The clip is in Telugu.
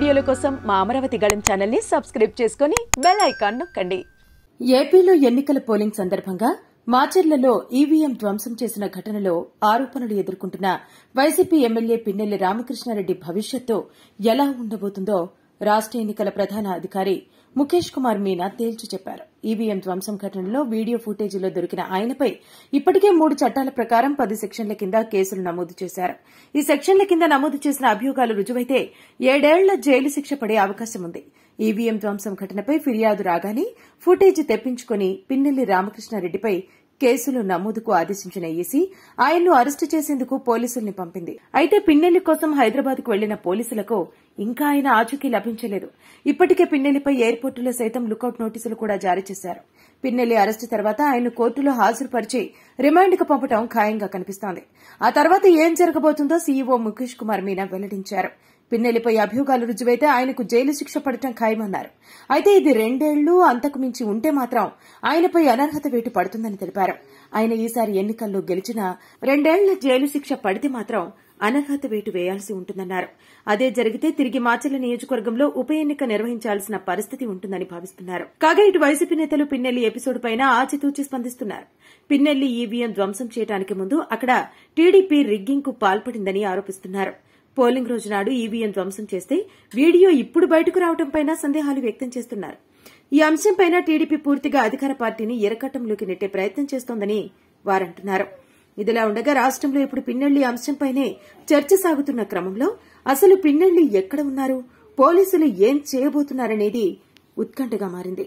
వీడియోల కోసం మా అమరావతి గళం ఛానల్ని సబ్స్క్రైబ్ చేసుకుని బెల్ ఐకాన్ నొక్కండి. ఏపీలో ఎన్నికల పోలింగ్ సందర్భంగా మాచర్లలో ఈవీఎం ధ్వంసం చేసిన ఘటనలో ఆరోపణలు ఎదుర్కొంటున్న వైసీపీ ఎమ్మెల్యే పిన్నెల్లి రామకృష్ణారెడ్డి భవిష్యత్తు ఎలా ఉండబోతుందో రాష్ట ఎన్నికల ప్రధాన అధికారి ముఖేష్ కుమార్ మీనా తేల్చి చెప్పారు. ఈవీఎం ధ్వంసం ఘటనలో వీడియో ఫుటేజీలో దొరికిన ఆయనపై ఇప్పటికే మూడు చట్టాల ప్రకారం పది సెక్షన్ల కింద కేసులు నమోదు చేశారు. ఈ సెక్షన్ల కింద నమోదు చేసిన అభియోగాలు రుజువైతే ఏడేళ్ళ జైలు శిక్ష పడే అవకాశం ఉంది. ఈవీఎం ధ్వంసం ఘటనపై ఫిర్యాదు రాగానే ఫుటేజ్ తెప్పించుకుని పిన్నెల్లి రామకృష్ణారెడ్డిపై కేసులు నమోదుకు ఆదేశించిన ఈసీ ఆయన్ను అరెస్టు చేసేందుకు పోలీసుల్ని పంపింది. అయితే పిన్నెల్లి కోసం హైదరాబాద్కు వెళ్ళిన పోలీసులకు ఇంకా ఆయన ఆచూకీ లభించలేదు. ఇప్పటికే పిన్నెల్లిపై ఎయిర్పోర్టులో సైతం లుకౌట్ నోటీసులు కూడా జారీ చేశారు. పిన్నెల్లి అరెస్టు తర్వాత ఆయన కోర్టులో హాజరుపరిచి రిమాండ్కు పంపడం ఖాయంగా కనిపిస్తోంది. ఆ తర్వాత ఏం జరగబోతుందో సీఈఓ ముఖేష్ కుమార్ మీనా వెల్లడించారు. పిన్నెలిపై అభియోగాలు రుజువైతే ఆయనకు జైలు శిక్ష పడటం ఖాయమన్నారు. అయితే ఇది రెండేళ్ళు అంతకు మించి ఉంటే మాత్రం ఆయనపై అనర్హత వేటు పడుతుందని తెలిపారు. ఆయన ఈసారి ఎన్నికల్లో గెలిచినా రెండేళ్ళ జైలు శిక్ష పడితే మాత్రం అనర్హత వేటు వేయాల్సి ఉంటుందన్నారు. అదే జరిగితే తిరిగి మాచర్ల నియోజకవర్గంలో ఉప ఎన్నిక నిర్వహించాల్సిన పరిస్థితి ఉంటుందని భావిస్తున్నారు. కాగా ఇటు వైసీపీ నేతలు పిన్నెల్లి ఎపిసోడ్ పైన ఆచితూచి స్పందిస్తున్నారు. పిన్నెల్లి ఈవీఎం ధ్వంసం చేయడానికి ముందు అక్కడ టీడీపీ రిగ్గింగ్కు పాల్పడిందని ఆరోపిస్తున్నారు. పోలింగ్ రోజు నాడు ఈవీఎం ధ్వంసం చేస్తే వీడియో ఇప్పుడు బయటకు రావడంపై సందేహాలు వ్యక్తం చేస్తున్నారు. ఈ అంశంపైన టీడీపీ పూర్తిగా అధికార పార్టీని ఎరకట్టంలోకి నెట్టే ప్రయత్నం చేస్తోందని వారంటున్నారు. ఇదిలా ఉండగా రాష్టంలో ఇప్పుడు పిన్నెళ్ళి అంశంపైనే చర్చ సాగుతున్న క్రమంలో అసలు పిన్నెళ్ళి ఎక్కడ ఉన్నారు? పోలీసులు ఏం చేయబోతున్నారనేది ఉత్కంఠగా మారింది.